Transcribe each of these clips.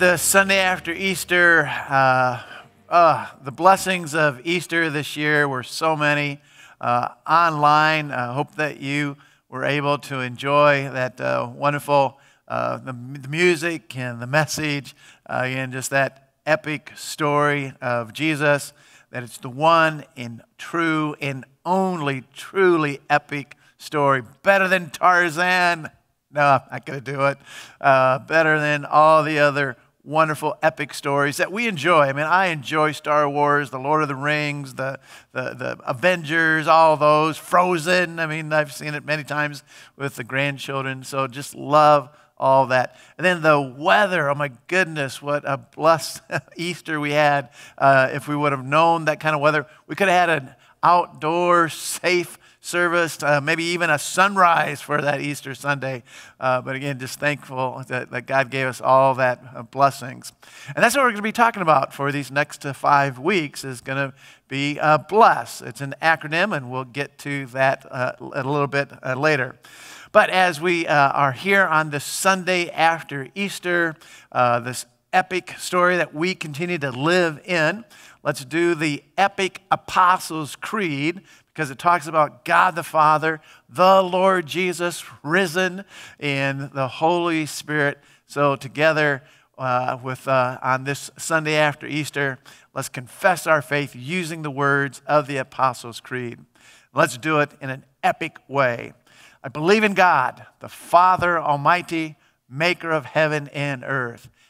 Uh, the Sunday after Easter. Uh, uh, the blessings of Easter this year were so many. Uh, online, I hope that you were able to enjoy that uh, wonderful uh, the, the, music and the message, and just that epic story of Jesus. That it's the one in true and only truly epic story, better than Tarzan no, I'm not going to do it. Uh, better than all the other wonderful epic stories that we enjoy. I mean, I enjoy Star Wars, The Lord of the Rings, the, the, the Avengers, all those, Frozen. I mean, I've seen it many times with the grandchildren. So just love all that. And then the weather, oh my goodness, what a blessed Easter we had. Uh, if we would have known that kind of weather, we could have had an outdoor, safe service, uh, maybe even a sunrise for that Easter Sunday. Uh, but again, just thankful that, that, God gave us all that uh, blessings. And that's what we're going to be talking about for these next uh, five weeks is going to be uh, bless. It's an acronym, and we'll get to that uh, a little bit later. But as we are here on this Sunday after Easter, this epic story that we continue to live in, let's do the epic Apostles' Creed because it talks about God the Father, the Lord Jesus risen, and the Holy Spirit. So, together uh, with, uh, on this Sunday after Easter, let's confess our faith using the words of the Apostles' Creed. Let's do it in an epic way. I believe in God, the Father Almighty, maker of heaven and earth,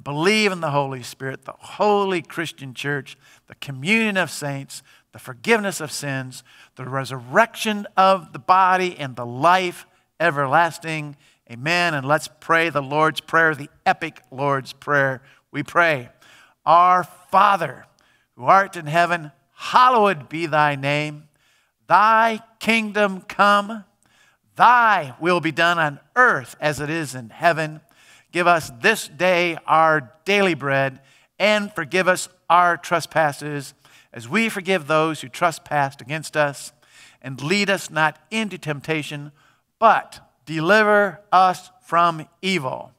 I believe in the Holy Spirit, the holy Christian church, the communion of saints the forgiveness of sins, the resurrection of the body, and the life everlasting. Amen. And let's pray the Lord's Prayer, the epic Lord's Prayer. We pray, Our Father, who art in heaven, hallowed be thy name. Thy kingdom come, thy will be done on earth as it is in heaven. Give us this day our daily bread, and forgive us our trespasses as we forgive those who trespass against us, and lead us not into temptation, but deliver us from evil.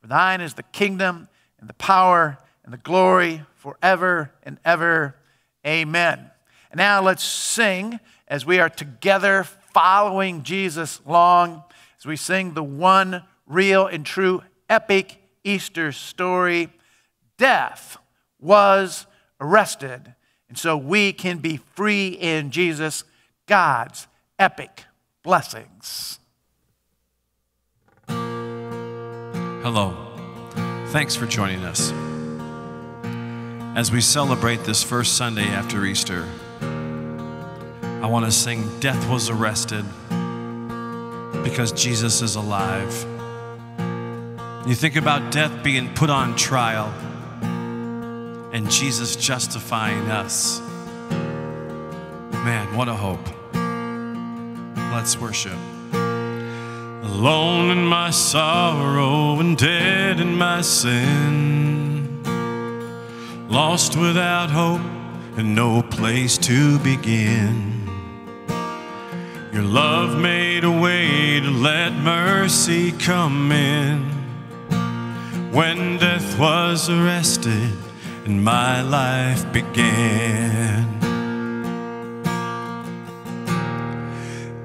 For thine is the kingdom, and the power, and the glory forever and ever. Amen. And now let's sing as we are together following Jesus long, as we sing the one real and true epic Easter story. Death was arrested and so we can be free in Jesus, God's epic blessings. Hello. Thanks for joining us. As we celebrate this first Sunday after Easter, I want to sing Death Was Arrested because Jesus is alive. You think about death being put on trial and Jesus justifying us. Man, what a hope. Let's worship. Alone in my sorrow and dead in my sin, lost without hope and no place to begin. Your love made a way to let mercy come in. When death was arrested, and my life began.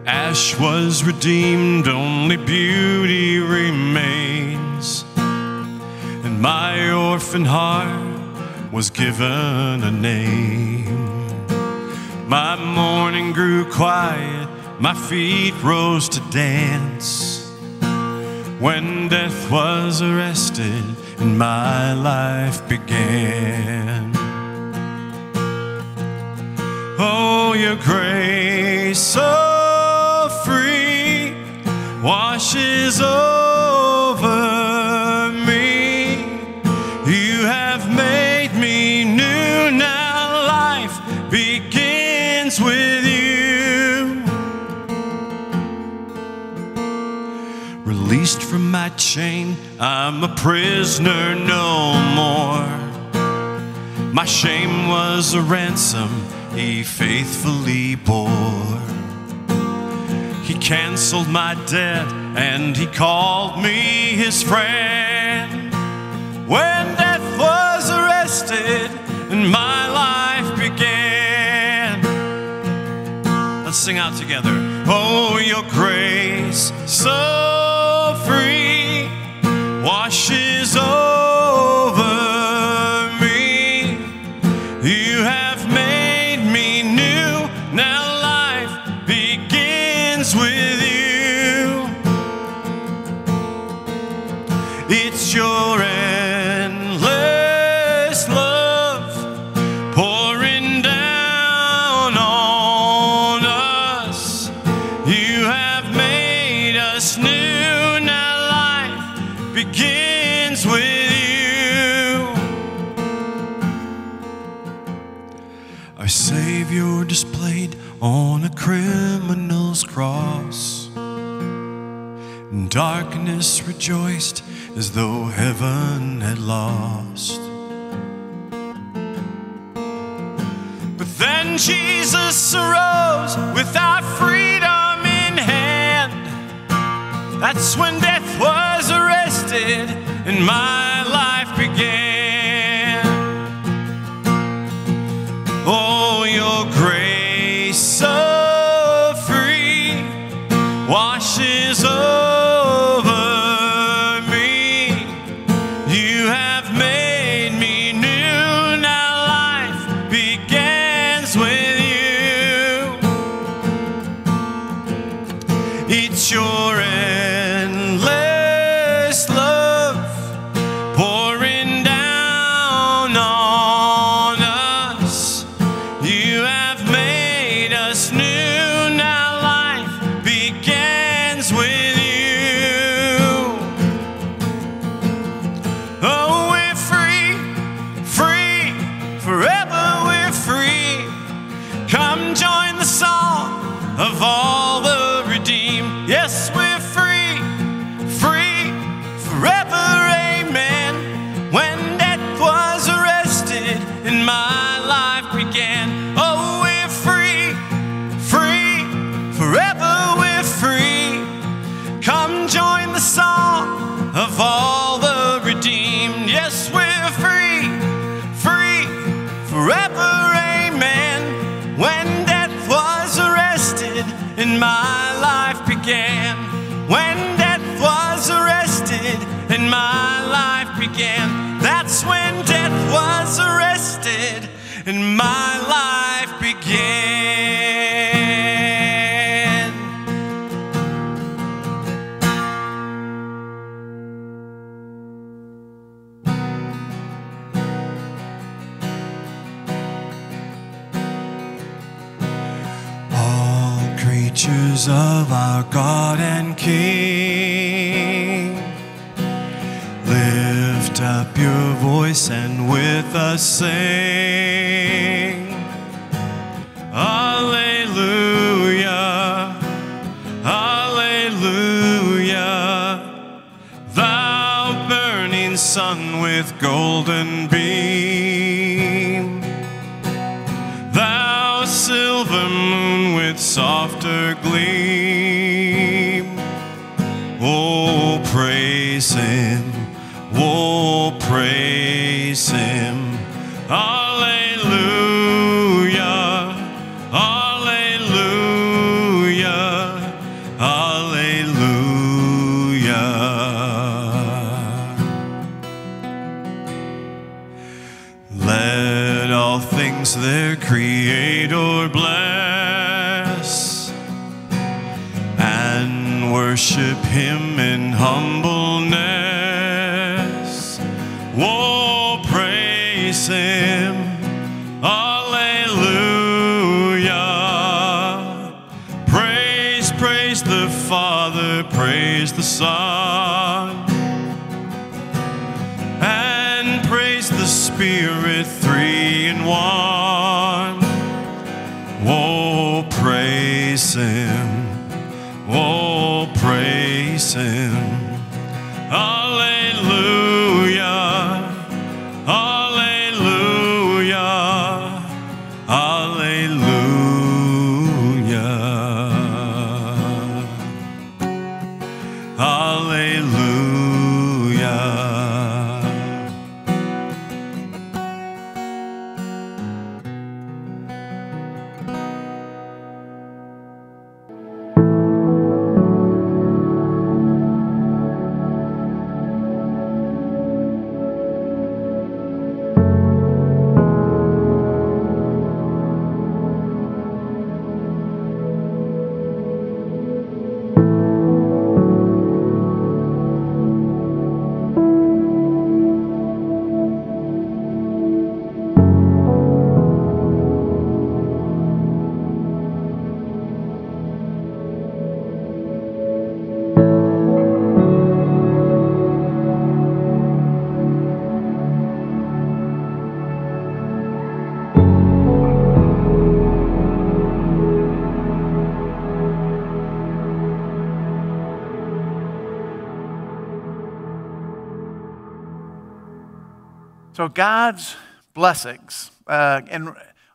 Ash was redeemed, only beauty remains, and my orphan heart was given a name. My mourning grew quiet, my feet rose to dance. When death was arrested, and my life began. Oh, your grace so free washes over chain, I'm a prisoner no more. My shame was a ransom he faithfully bore. He canceled my debt and he called me his friend. When death was arrested and my life began. Let's sing out together. Oh, your grace, so rejoiced as though heaven had lost. But then Jesus arose with our freedom in hand. That's when death was arrested and my my life began. That's when death was arrested and my life began. all creatures of our God and King. Voice and with us sing. Alleluia, Alleluia. Thou burning sun with golden beam. Thou silver moon with softer gleam. Oh, praise him. Oh, praise him. Alleluia. Alleluia. Alleluia. Let all things their Creator bless and worship Him in humbleness. Praise the Son So, God's blessings. Uh, and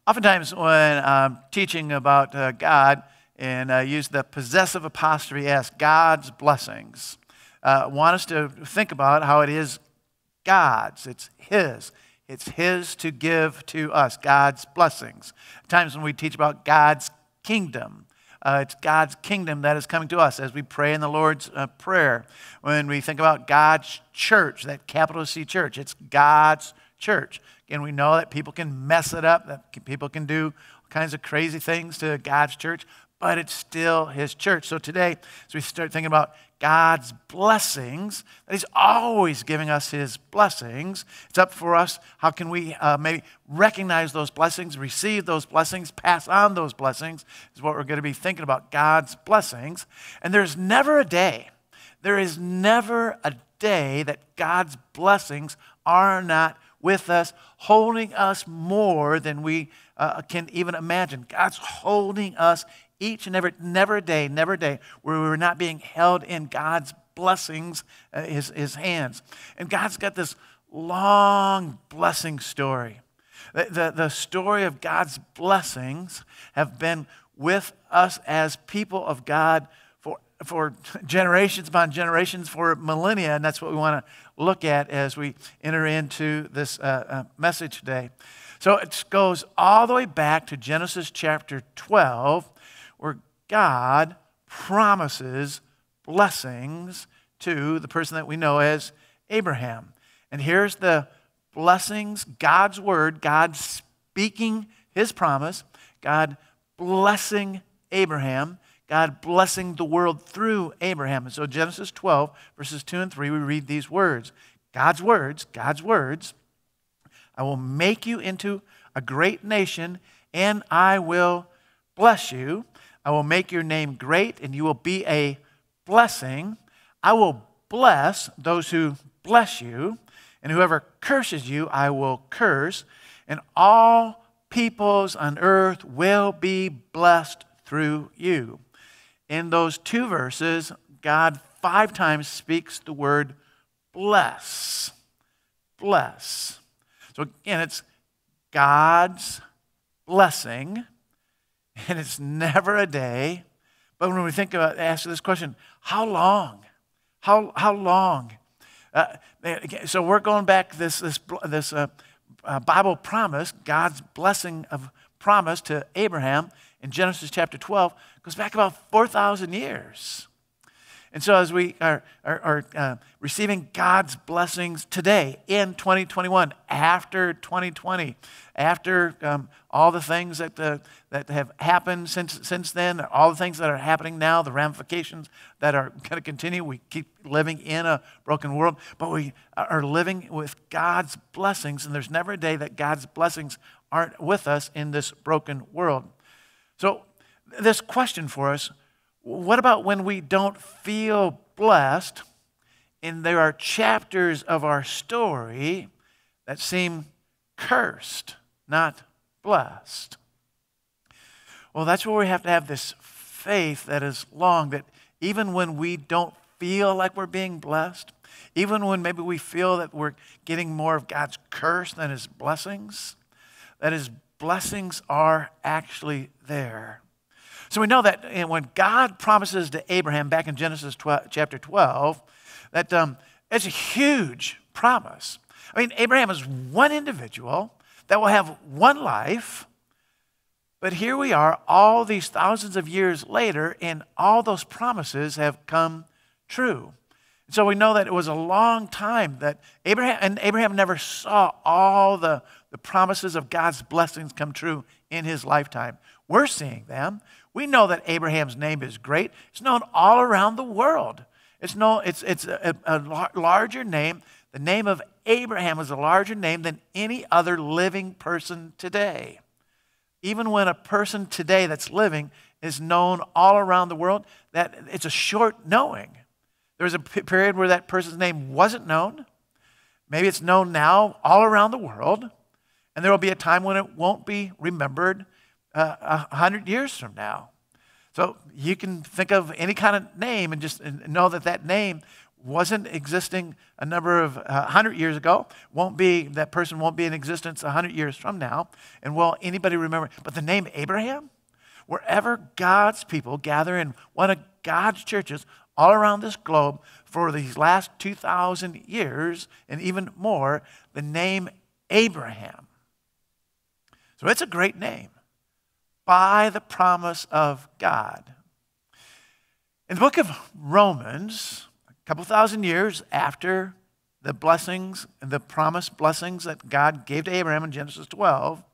oftentimes, when I'm teaching about uh, God and I use the possessive apostrophe S, God's blessings, uh, want us to think about how it is God's, it's His. It's His to give to us, God's blessings. Times when we teach about God's kingdom, uh, it's God's kingdom that is coming to us as we pray in the Lord's uh, Prayer. When we think about God's church, that capital C church, it's God's church. And we know that people can mess it up, that people can do all kinds of crazy things to God's church, but it's still His church. So today, as we start thinking about God's blessings, that He's always giving us His blessings. It's up for us. How can we uh, maybe recognize those blessings, receive those blessings, pass on those blessings, is what we're going to be thinking about God's blessings. And there's never a day, there is never a day that God's blessings are not with us, holding us more than we uh, can even imagine. God's holding us each and every, never a day, never a day where we're not being held in God's blessings, uh, his, his hands. And God's got this long blessing story. The, the, the story of God's blessings have been with us as people of God for, for generations upon generations, for millennia, and that's what we want to look at as we enter into this uh, uh, message today. So it goes all the way back to Genesis chapter 12, where God promises blessings to the person that we know as Abraham. And here's the blessings God's word, God speaking his promise, God blessing Abraham, God blessing the world through Abraham. And so, Genesis 12, verses 2 and 3, we read these words God's words, God's words, I will make you into a great nation, and I will bless you. I will make your name great, and you will be a blessing. I will bless those who bless you, and whoever curses you, I will curse. And all peoples on earth will be blessed through you. In those two verses, God five times speaks the word bless. Bless. So again, it's God's blessing and it's never a day. But when we think about ask this question, how long? How, how long? Uh, so we're going back this this this uh, uh, Bible promise, God's blessing of promise to Abraham in Genesis chapter 12 goes back about 4,000 years. And so, as we are, are, are uh, receiving God's blessings today in 2021, after 2020, after um, all the things that, uh, that have happened since, since then, all the things that are happening now, the ramifications that are going to continue, we keep living in a broken world, but we are living with God's blessings, and there's never a day that God's blessings aren't with us in this broken world. So, this question for us what about when we don't feel blessed and there are chapters of our story that seem cursed, not blessed? Well, that's where we have to have this faith that is long, that even when we don't feel like we're being blessed, even when maybe we feel that we're getting more of God's curse than his blessings, that his blessings are actually there. So we know that when God promises to Abraham back in Genesis 12, chapter 12, that um, it's a huge promise. I mean, Abraham is one individual that will have one life, but here we are, all these thousands of years later, and all those promises have come true. So we know that it was a long time that Abraham, and Abraham never saw all the, the promises of God's blessings come true in his lifetime. We're seeing them. We know that Abraham's name is great. It's known all around the world. It's, no, it's, it's a, a larger name. The name of Abraham is a larger name than any other living person today. Even when a person today that's living is known all around the world, that it's a short knowing. There was a period where that person's name wasn't known. Maybe it's known now all around the world. And there will be a time when it won't be remembered uh, a hundred years from now. So you can think of any kind of name and just know that that name wasn't existing a number of uh, hundred years ago. Won't be that person won't be in existence a hundred years from now. And will anybody remember? But the name Abraham, wherever God's people gather in one of God's churches all around this globe for these last 2,000 years and even more, the name Abraham. So it's a great name by the promise of God. In the book of Romans, a couple thousand years after the blessings and the promised blessings that God gave to Abraham in Genesis 12,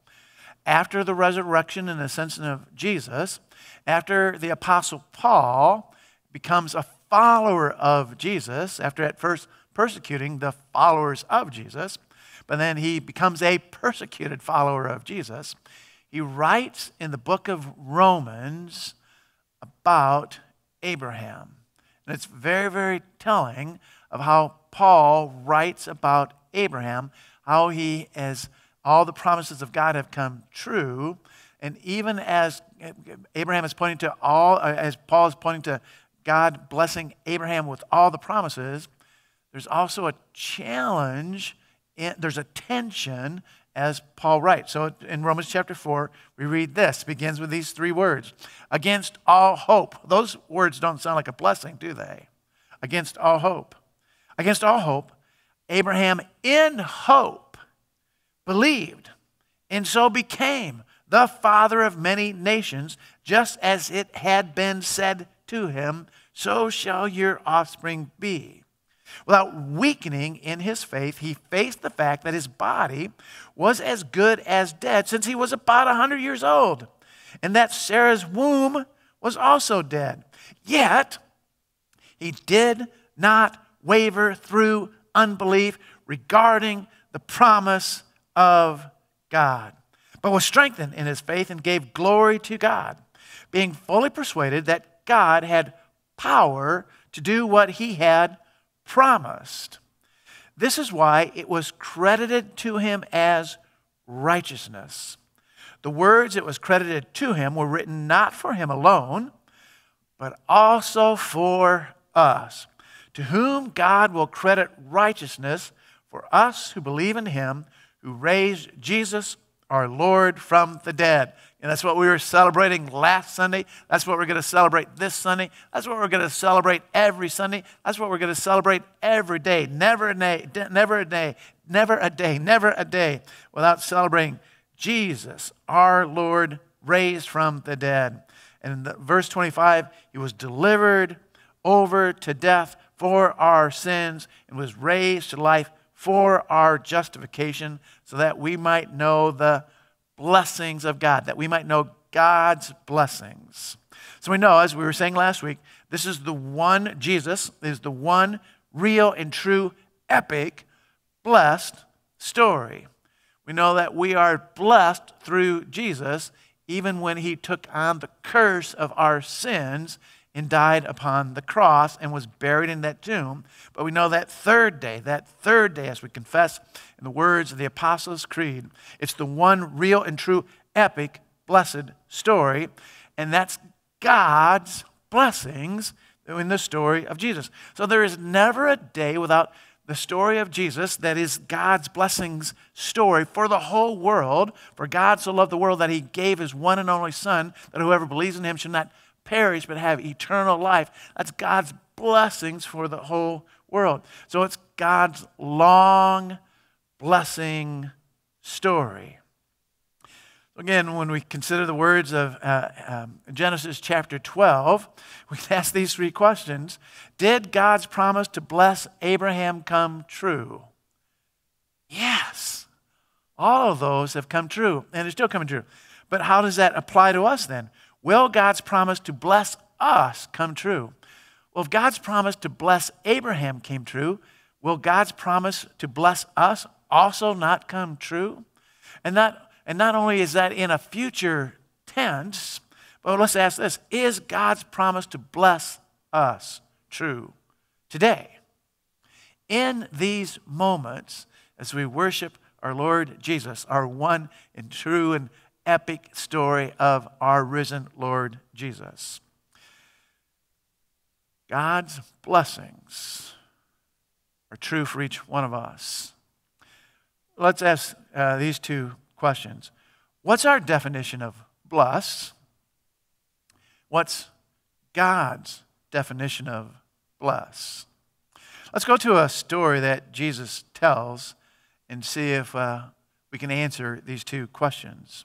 after the resurrection and ascension of Jesus, after the Apostle Paul becomes a follower of Jesus, after at first persecuting the followers of Jesus, but then he becomes a persecuted follower of Jesus he writes in the book of Romans about Abraham. And it's very, very telling of how Paul writes about Abraham, how he has all the promises of God have come true. And even as Abraham is pointing to all, uh, as Paul is pointing to God blessing Abraham with all the promises, there's also a challenge, there's a tension as Paul writes. So in Romans chapter 4, we read this, begins with these three words against all hope. Those words don't sound like a blessing, do they? Against all hope. Against all hope, Abraham in hope believed and so became the father of many nations, just as it had been said to him, so shall your offspring be. Without weakening in his faith, he faced the fact that his body was as good as dead since he was about 100 years old, and that Sarah's womb was also dead. Yet, he did not waver through unbelief regarding the promise of God, but was strengthened in his faith and gave glory to God, being fully persuaded that God had power to do what he had promised. This is why it was credited to him as righteousness. The words it was credited to him were written not for him alone, but also for us, to whom God will credit righteousness for us who believe in him who raised Jesus our Lord from the dead. And that's what we were celebrating last Sunday. That's what we're going to celebrate this Sunday. That's what we're going to celebrate every Sunday. That's what we're going to celebrate every day. Never a day, never a day, never a day, never a day without celebrating Jesus, our Lord, raised from the dead. And in verse 25, he was delivered over to death for our sins and was raised to life for our justification so that we might know the blessings of God, that we might know God's blessings. So we know, as we were saying last week, this is the one, Jesus is the one real and true epic blessed story. We know that we are blessed through Jesus, even when he took on the curse of our sins and died upon the cross and was buried in that tomb. But we know that third day, that third day, as we confess in the words of the Apostles' Creed, it's the one real and true epic, blessed story. And that's God's blessings in the story of Jesus. So there is never a day without the story of Jesus that is God's blessings story for the whole world. For God so loved the world that he gave his one and only Son, that whoever believes in him should not perish but have eternal life. That's God's blessings for the whole world. So it's God's long blessing story. Again, when we consider the words of uh, um, Genesis chapter 12, we can ask these three questions Did God's promise to bless Abraham come true? Yes. All of those have come true, and it's still coming true. But how does that apply to us then? Will God's promise to bless us come true? Well, if God's promise to bless Abraham came true, will God's promise to bless us also not come true? And not, and not only is that in a future tense, but let's ask this Is God's promise to bless us true today? In these moments, as we worship our Lord Jesus, our one and true and epic story of our risen Lord Jesus. God's blessings are true for each one of us. Let's ask uh, these two questions. What's our definition of bless? What's God's definition of bless? Let's go to a story that Jesus tells and see if uh, we can answer these two questions.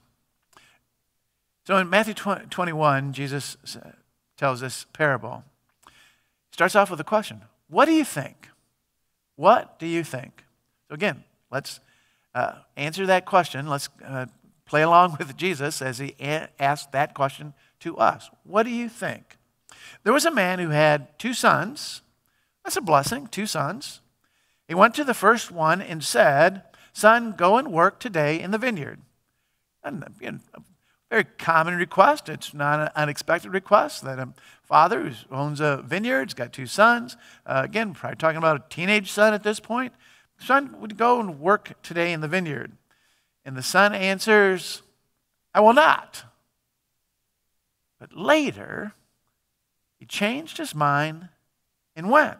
So in Matthew 21, Jesus tells this parable. He starts off with a question What do you think? What do you think? So again, let's uh, answer that question. Let's uh, play along with Jesus as he a- asked that question to us. What do you think? There was a man who had two sons. That's a blessing, two sons. He went to the first one and said, Son, go and work today in the vineyard. And you know, very common request. It's not an unexpected request that a father who owns a vineyard, has got two sons, uh, again, probably talking about a teenage son at this point, son would go and work today in the vineyard. And the son answers, I will not. But later, he changed his mind and went.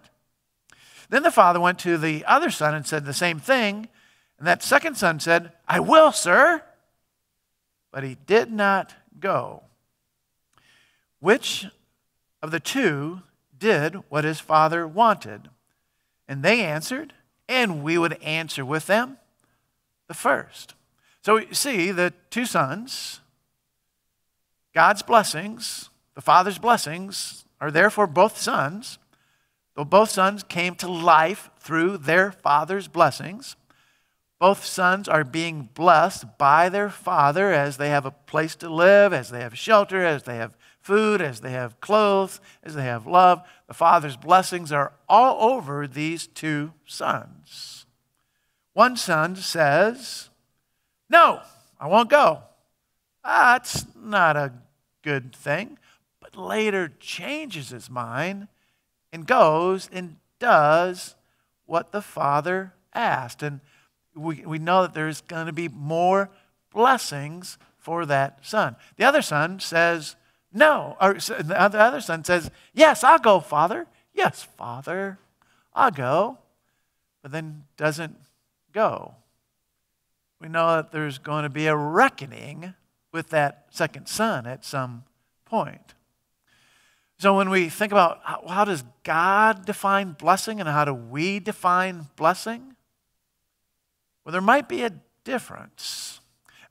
Then the father went to the other son and said the same thing. And that second son said, I will, sir but he did not go. Which of the two did what his father wanted? And they answered, and we would answer with them, the first. So you see, the two sons, God's blessings, the father's blessings, are there for both sons. Though both sons came to life through their father's blessings, both sons are being blessed by their father as they have a place to live, as they have shelter, as they have food, as they have clothes, as they have love. The father's blessings are all over these two sons. One son says, No, I won't go. That's not a good thing. But later changes his mind and goes and does what the father asked. And we, we know that there's going to be more blessings for that son. The other son says, No. Or the other son says, Yes, I'll go, Father. Yes, Father, I'll go. But then doesn't go. We know that there's going to be a reckoning with that second son at some point. So when we think about how, how does God define blessing and how do we define blessing? Well, there might be a difference.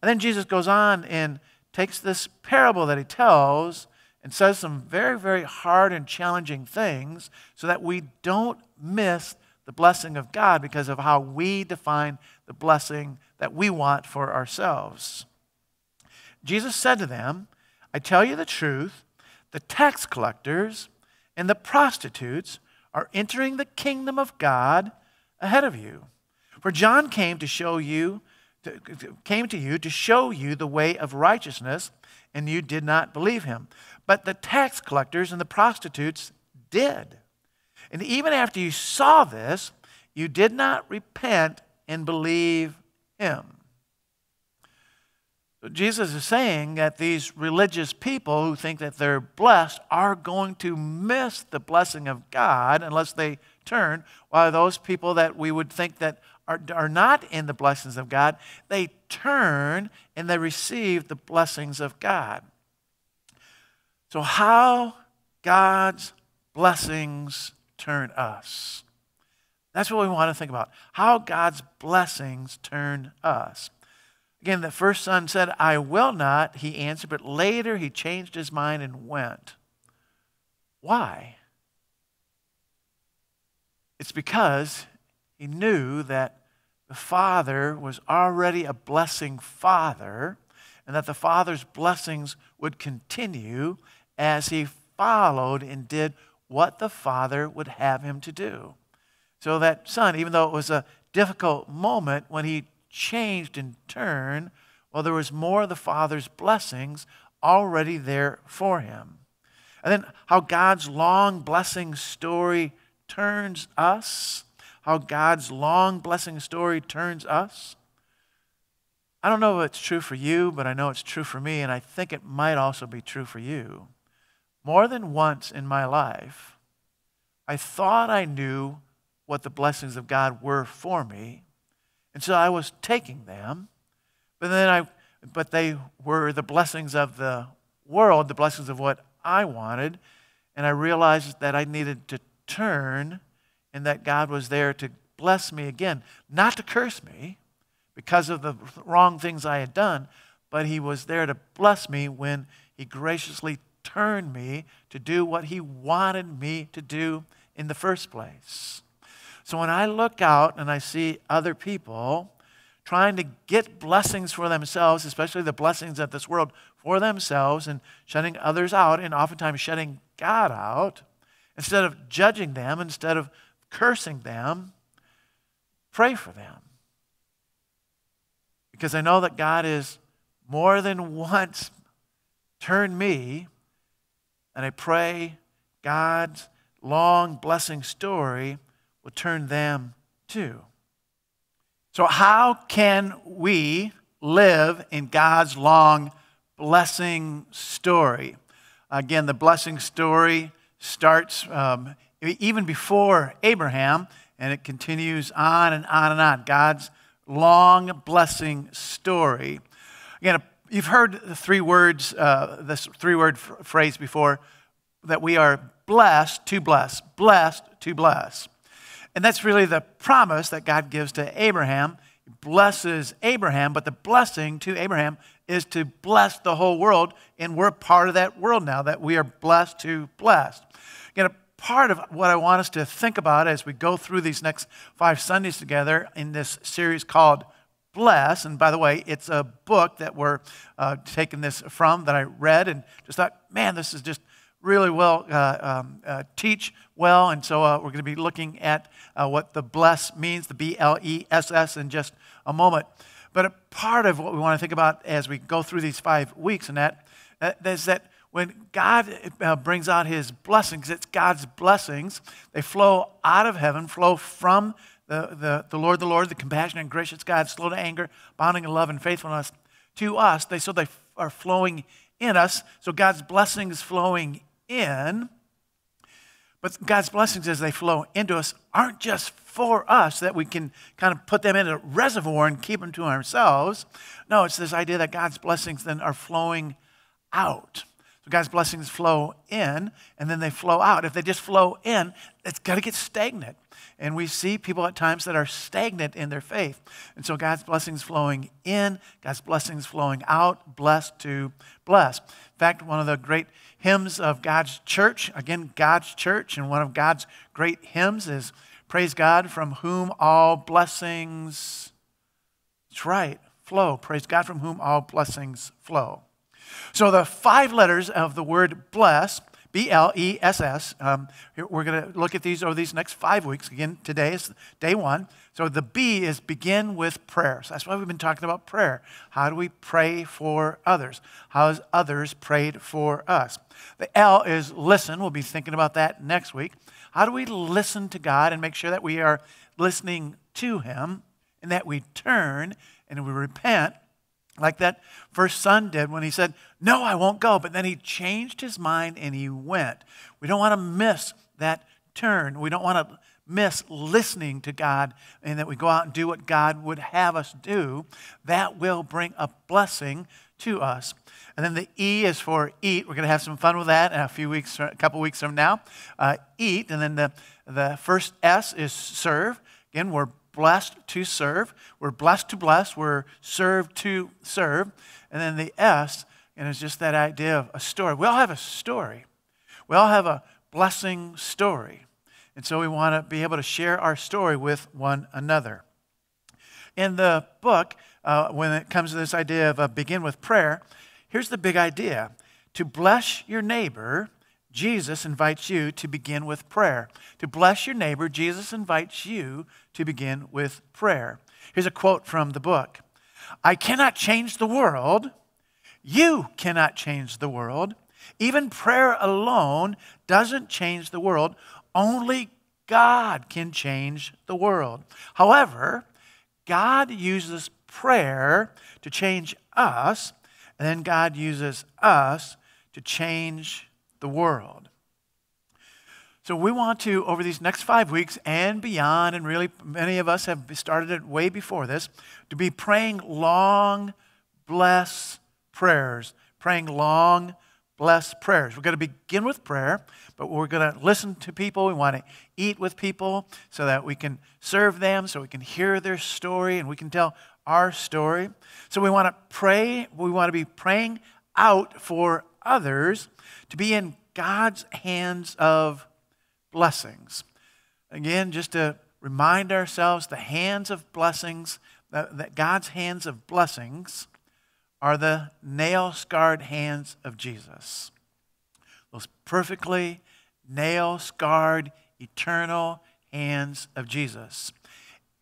And then Jesus goes on and takes this parable that he tells and says some very, very hard and challenging things so that we don't miss the blessing of God because of how we define the blessing that we want for ourselves. Jesus said to them, I tell you the truth, the tax collectors and the prostitutes are entering the kingdom of God ahead of you. For John came to show you, to, came to you to show you the way of righteousness, and you did not believe him. But the tax collectors and the prostitutes did. And even after you saw this, you did not repent and believe him. So Jesus is saying that these religious people who think that they're blessed are going to miss the blessing of God unless they turn, while those people that we would think that are, are not in the blessings of God, they turn and they receive the blessings of God. So, how God's blessings turn us. That's what we want to think about. How God's blessings turn us. Again, the first son said, I will not, he answered, but later he changed his mind and went. Why? It's because he knew that the Father was already a blessing Father and that the Father's blessings would continue as he followed and did what the Father would have him to do. So that son, even though it was a difficult moment when he changed and turned, well, there was more of the Father's blessings already there for him. And then how God's long blessing story turns us, how God's long blessing story turns us. I don't know if it's true for you, but I know it's true for me, and I think it might also be true for you. More than once in my life, I thought I knew what the blessings of God were for me, and so I was taking them, but then I, but they were the blessings of the world, the blessings of what I wanted, and I realized that I needed to turn, and that God was there to bless me again, not to curse me because of the wrong things I had done, but He was there to bless me when He graciously turned me to do what He wanted me to do in the first place. So when I look out and I see other people trying to get blessings for themselves, especially the blessings of this world for themselves, and shutting others out, and oftentimes shutting God out, instead of judging them, instead of cursing them, pray for them. Because I know that God is more than once turned me and I pray God's long blessing story will turn them too. So, how can we live in God's long blessing story? Again, the blessing story starts um, even before Abraham and it continues on and on and on. God's long blessing story. Again, You've heard the three words, uh, this three word phrase before that we are blessed to bless, blessed to bless. And that's really the promise that God gives to Abraham. He blesses Abraham, but the blessing to Abraham is to bless the whole world, and we're part of that world now, that we are blessed to bless. Part of what I want us to think about as we go through these next five Sundays together in this series called Bless. And by the way, it's a book that we're uh, taking this from that I read and just thought, man, this is just really well uh, um, uh, teach well. And so uh, we're going to be looking at uh, what the bless means, the B L E S S, in just a moment. But a part of what we want to think about as we go through these five weeks and that uh, is that when God uh, brings out his blessings, it's God's blessings. They flow out of heaven, flow from the, the, the Lord, the Lord, the compassionate and gracious God, slow to anger, abounding in love and faithfulness to us. They, so they are flowing in us. So God's blessings flowing in. But God's blessings as they flow into us aren't just for us that we can kind of put them in a reservoir and keep them to ourselves. No, it's this idea that God's blessings then are flowing out. So God's blessings flow in and then they flow out. If they just flow in, it's got to get stagnant. And we see people at times that are stagnant in their faith. And so God's blessings flowing in, God's blessings flowing out, blessed to bless. In fact, one of the great hymns of God's church, again, God's church, and one of God's great hymns is Praise God from whom all blessings, that's right, flow. Praise God from whom all blessings flow. So the five letters of the word bless B L E S S. Um, we're going to look at these over these next five weeks. Again, today is day one. So the B is begin with prayer. So that's why we've been talking about prayer. How do we pray for others? How has others prayed for us? The L is listen. We'll be thinking about that next week. How do we listen to God and make sure that we are listening to Him and that we turn and we repent like that first son did when he said, No, I won't go. But then he changed his mind and he went. We don't want to miss that turn. We don't want to miss listening to God and that we go out and do what God would have us do. That will bring a blessing to us. And then the E is for eat. We're going to have some fun with that in a few weeks, a couple weeks from now. Uh, eat. And then the, the first S is serve. Again, we're blessed to serve. We're blessed to bless. We're served to serve. And then the S, and it's just that idea of a story. We all have a story. We all have a blessing story. And so we want to be able to share our story with one another. In the book, uh, when it comes to this idea of uh, begin with prayer, here's the big idea to bless your neighbor, Jesus invites you to begin with prayer. To bless your neighbor, Jesus invites you to begin with prayer. Here's a quote from the book I cannot change the world. You cannot change the world. Even prayer alone doesn't change the world. Only God can change the world. However, God uses prayer to change us, and then God uses us to change the world. So we want to, over these next five weeks and beyond, and really many of us have started it way before this, to be praying long, bless prayers, praying long, bless prayers. We're going to begin with prayer, but we're going to listen to people. We want to eat with people so that we can serve them, so we can hear their story and we can tell our story. So we want to pray. We want to be praying out for others to be in God's hands of blessings. Again, just to remind ourselves the hands of blessings, that, God's hands of blessings are the nail scarred hands of Jesus. Those perfectly nail scarred, eternal hands of Jesus.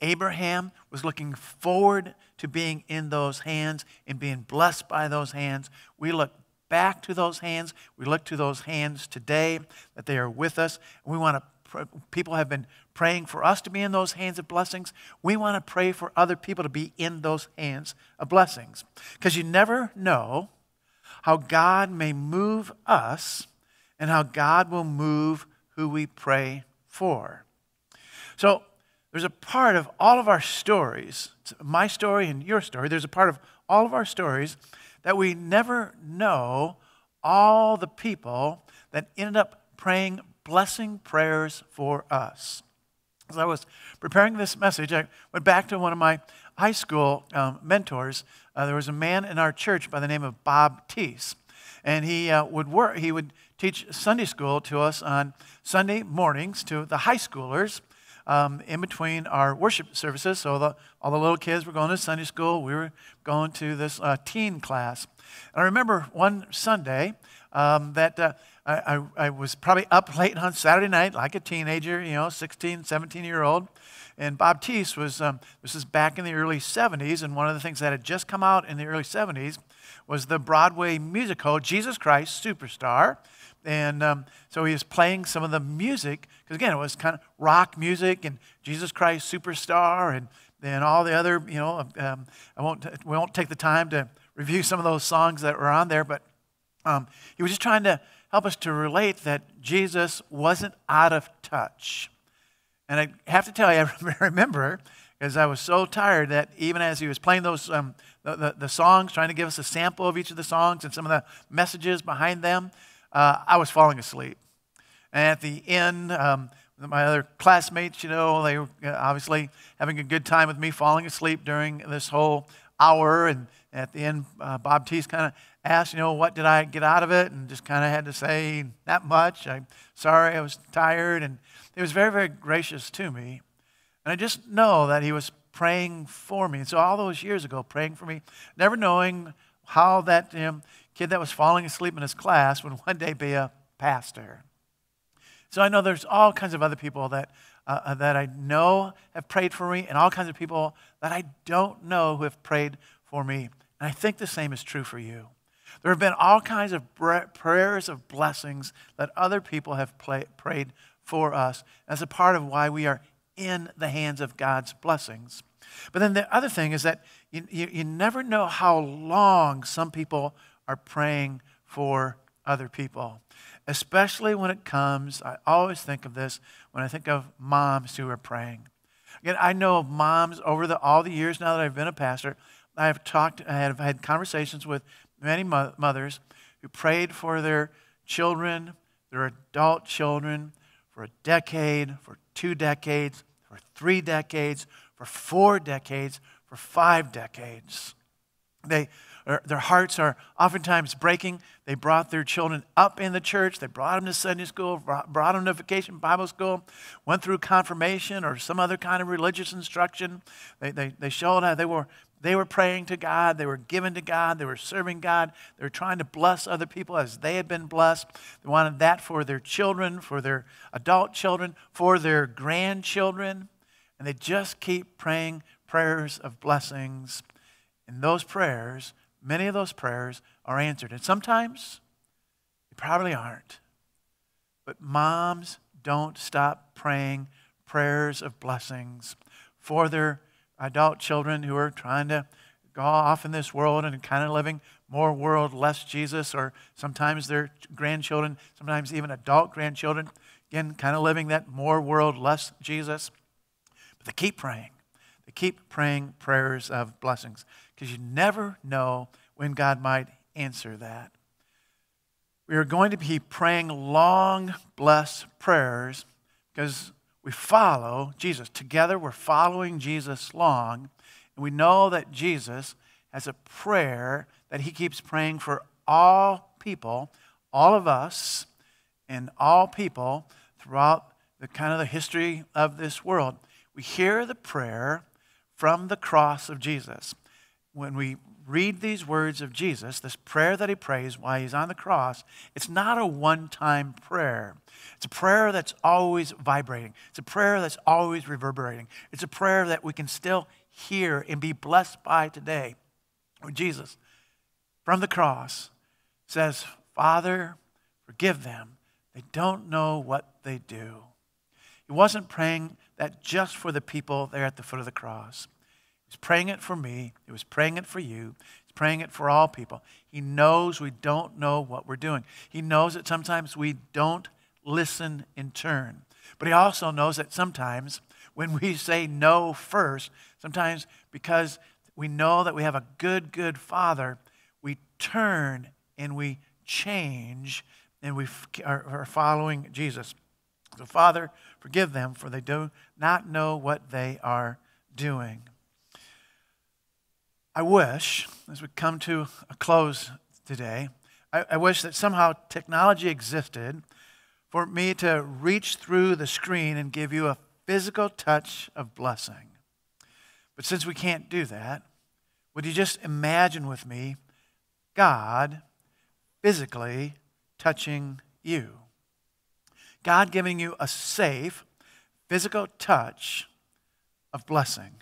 Abraham was looking forward to being in those hands and being blessed by those hands. We look back to those hands. We look to those hands today that they are with us. We want to people have been praying for us to be in those hands of blessings. We want to pray for other people to be in those hands of blessings. Because you never know how God may move us and how God will move who we pray for. So, there's a part of all of our stories, my story and your story, there's a part of all of our stories that we never know all the people that ended up praying blessing prayers for us. As I was preparing this message, I went back to one of my high school um, mentors. Uh, there was a man in our church by the name of Bob Teese, and he uh, would work. He would teach Sunday school to us on Sunday mornings to the high schoolers um, in between our worship services. So the, all the little kids were going to Sunday school. We were going to this uh, teen class. And I remember one Sunday um, that uh, I, I, I, was probably up late on Saturday night, like a teenager, you know, 16, 17 year old. And Bob Teese was, um, this is back in the early 70s, and one of the things that had just come out in the early 70s was the Broadway musical Jesus Christ Superstar. And um, so he was playing some of the music, again, it was kind of rock music and Jesus Christ Superstar and then all the other, you know, um, I won't, we won't take the time to review some of those songs that were on there, but um, he was just trying to help us to relate that Jesus wasn't out of touch. And I have to tell you, I remember, because I was so tired that even as he was playing those um, the, the, the, songs, trying to give us a sample of each of the songs and some of the messages behind them, uh, I was falling asleep. And at the end, um, my other classmates, you know, they were obviously having a good time with me falling asleep during this whole hour. And at the end, uh, Bob Teese kind of asked, you know, what did I get out of it? And just kind of had to say, not much. I'm sorry, I was tired. And he was very, very gracious to me. And I just know that he was praying for me. And so all those years ago, praying for me, never knowing how that you kid that was falling asleep in his class would one day be a pastor. So I know there's all kinds of other people that, uh, uh, that I know have prayed for me, and all kinds of people that I don't know who have prayed for me. And I think the same is true for you. There have been all kinds of prayers of blessings that other people have prayed for us as a part of why we are in the hands of God's blessings. But then the other thing is that you, you, you never know how long some people are praying for other people, especially when it comes, I always think of this when I think of moms who are praying. Again, I know of moms over the, all the years now that I've been a pastor, I have talked, I have had conversations with many mo- mothers who prayed for their children, their adult children, for a decade, for two decades, for three decades, for four decades, for five decades. They, their hearts are oftentimes breaking. They brought their children up in the church. They brought them to Sunday school, brought them to vacation Bible school, went through confirmation or some other kind of religious instruction. They, they, they showed how they were, they were praying to God. They were giving to God. They were serving God. They were trying to bless other people as they had been blessed. They wanted that for their children, for their adult children, for their grandchildren. And they just keep praying prayers of blessings. And those prayers many of those prayers are answered. And sometimes they probably aren't. But moms don't stop praying prayers of blessings for their adult children who are trying to go off in this world and kind of living more world, less Jesus, or sometimes their grandchildren, sometimes even adult grandchildren, again, kind of living that more world, less Jesus. But they keep praying. They keep praying prayers of blessings because you never know when God might answer that. We are going to be praying long, blessed prayers because we follow Jesus. Together, we're following Jesus long, and we know that Jesus has a prayer that he keeps praying for all people, all of us, and all people throughout the kind of the history of this world. We hear the prayer from the cross of Jesus. When we read these words of Jesus, this prayer that he prays while he's on the cross, it's not a one time prayer. It's a prayer that's always vibrating. It's a prayer that's always reverberating. It's a prayer that we can still hear and be blessed by today. Where Jesus, from the cross, says, Father, forgive them. They don't know what they do. He wasn't praying that just for the people there at the foot of the cross. He's praying it for me. He was praying it for you. He's praying it for all people. He knows we don't know what we're doing. He knows that sometimes we don't listen in turn. But he also knows that sometimes when we say no first, sometimes because we know that we have a good, good Father, we turn and we change and we are following Jesus. So, Father, forgive them, for they do not know what they are doing. I wish, as we come to a close today, I, I, wish that somehow technology existed for me to reach through the screen and give you a physical touch of blessing. But since we can't do that, would you just imagine with me God physically touching you? God giving you a safe, physical touch of blessing.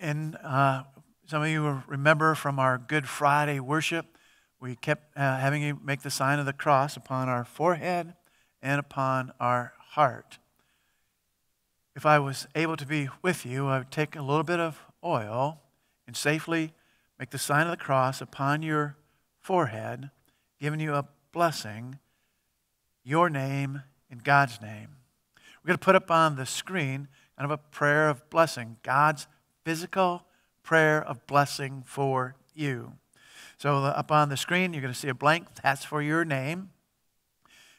And uh, some of you remember from our Good Friday worship, we kept uh, having you make the sign of the cross upon our forehead and upon our heart. If I was able to be with you, I would take a little bit of oil and safely make the sign of the cross upon your forehead, giving you a blessing, your name in God's name. We're going to put up on the screen kind of a prayer of blessing, God's physical prayer of blessing for you. So, up on the screen, you're going to see a blank. That's for your name.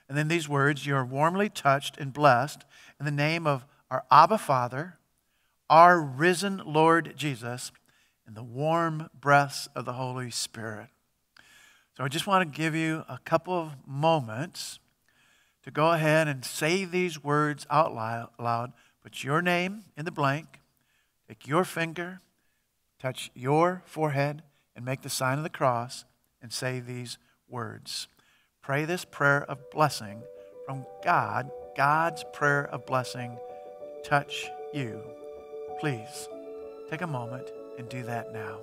And then these words You are warmly touched and blessed in the name of our Abba Father, our risen Lord Jesus, and the warm breaths of the Holy Spirit. So, I just want to give you a couple of moments to go ahead and say these words out loud. Put your name in the blank Take your finger, touch your forehead, and make the sign of the cross and say these words. Pray this prayer of blessing from God, God's prayer of blessing. Touch you. Please take a moment and do that now.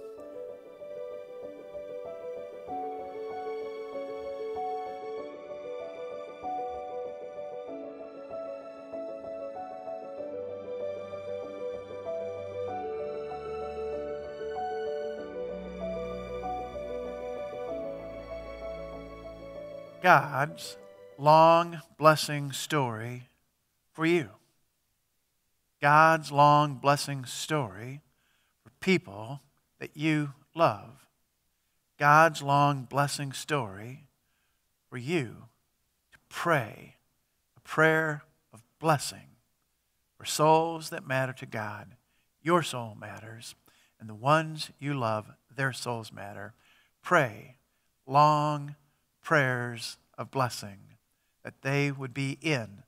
God's long blessing story for you. God's long blessing story for people that you love. God's long blessing story for you to pray a prayer of blessing for souls that matter to God. Your soul matters, and the ones you love, their souls matter. Pray long prayers of blessing that they would be in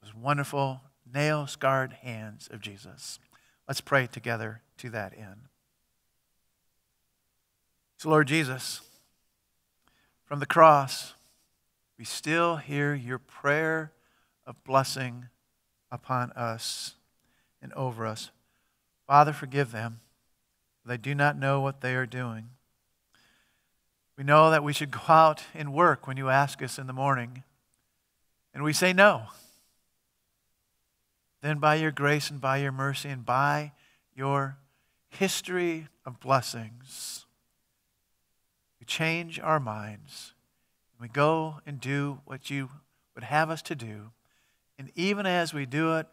those wonderful nail scarred hands of Jesus. Let's pray together to that end. So, Lord Jesus, from the cross, we still hear your prayer of blessing upon us and over us. Father, forgive them. They do not know what they are doing. We know that we should go out and work when you ask us in the morning, and we say no. Then, by your grace and by your mercy and by your history of blessings, we change our minds. and We go and do what you would have us to do. And even as we do it,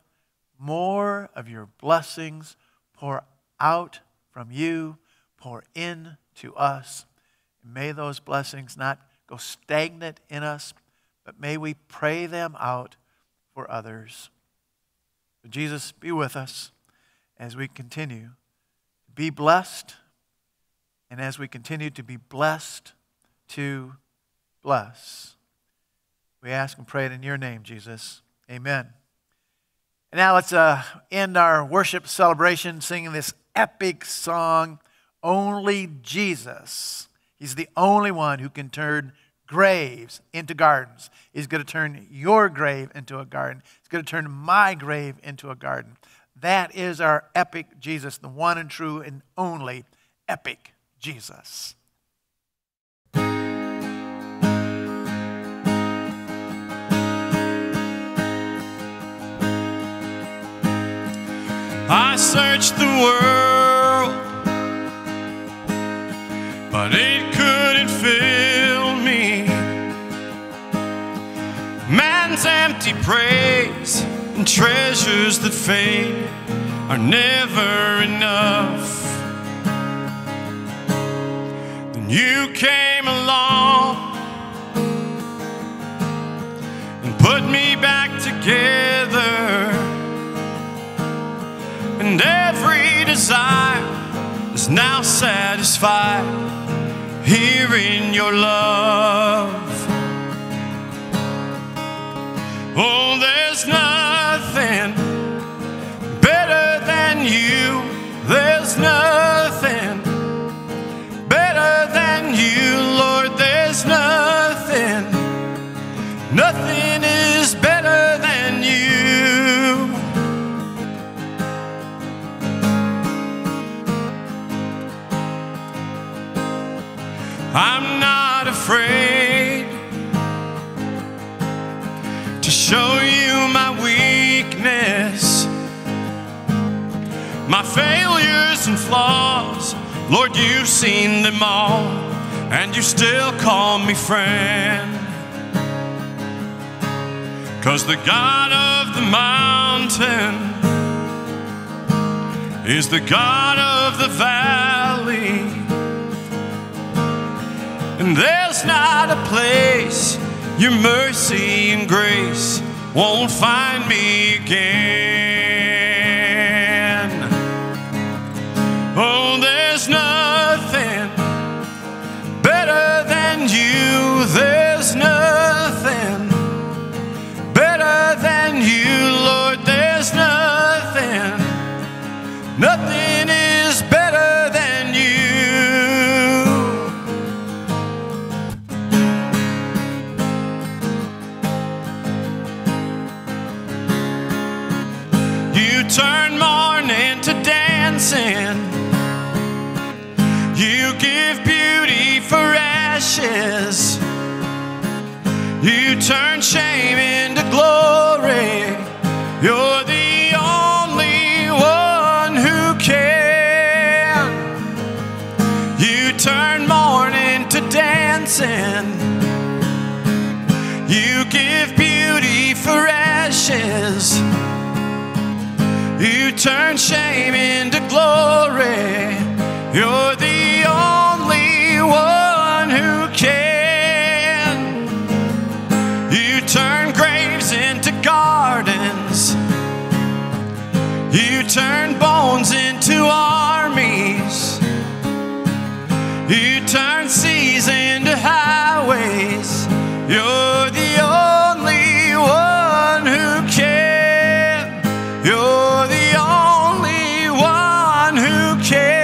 more of your blessings pour out from you, pour in to us. May those blessings not go stagnant in us, but may we pray them out for others. Jesus, be with us as we continue to be blessed and as we continue to be blessed to bless. We ask and pray it in your name, Jesus. Amen. And now let's uh, end our worship celebration singing this epic song, Only Jesus. He's the only one who can turn graves into gardens. He's going to turn your grave into a garden. He's going to turn my grave into a garden. That is our epic Jesus, the one and true and only epic Jesus. I searched the world, but couldn't fill me. Man's empty praise and treasures that fade are never enough. And you came along and put me back together, and every desire is now satisfied here in your love. Oh, there's nothing better than you. There's nothing better than you, Lord, there's nothing, nothing I'm not afraid to show you my weakness, my failures and flaws. Lord, you've seen them all and you still call me friend. Cause the God of the mountain is the God of the valley. And there's not a place your mercy and grace won't find me again. ashes. You turn shame into glory. You're the only one who can. You turn mourning to dancing. You give beauty for ashes. You turn shame into glory. You're the only turn bones into armies. You turn seas into highways. You're the only one who can. You're the only one who can.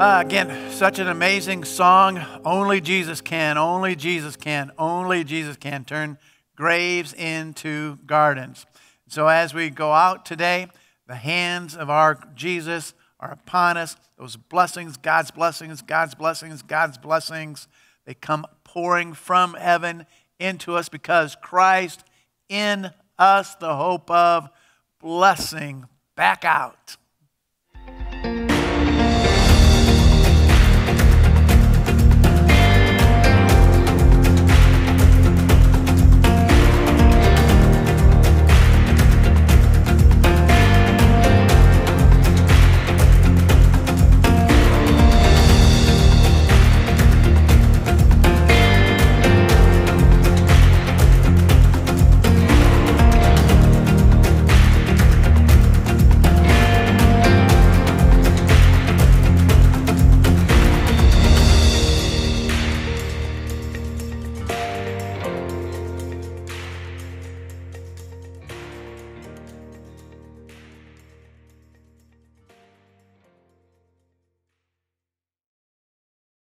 Uh, again, such an amazing song. Only Jesus can, only Jesus can, only Jesus can turn graves into gardens. So as we go out today, the hands of our Jesus are upon us. Those blessings, God's blessings, God's blessings, God's blessings, they come pouring from heaven into us because Christ in us, the hope of blessing back out.